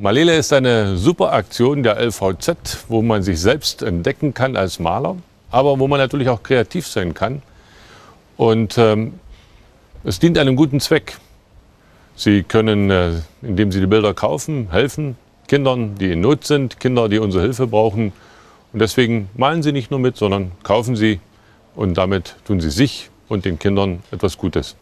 Malele ist eine super Aktion der LVZ, wo man sich selbst entdecken kann als Maler, aber wo man natürlich auch kreativ sein kann. Und ähm, es dient einem guten Zweck. Sie können, äh, indem Sie die Bilder kaufen, helfen Kindern, die in Not sind, Kinder, die unsere Hilfe brauchen. Und deswegen malen Sie nicht nur mit, sondern kaufen Sie und damit tun Sie sich und den Kindern etwas Gutes.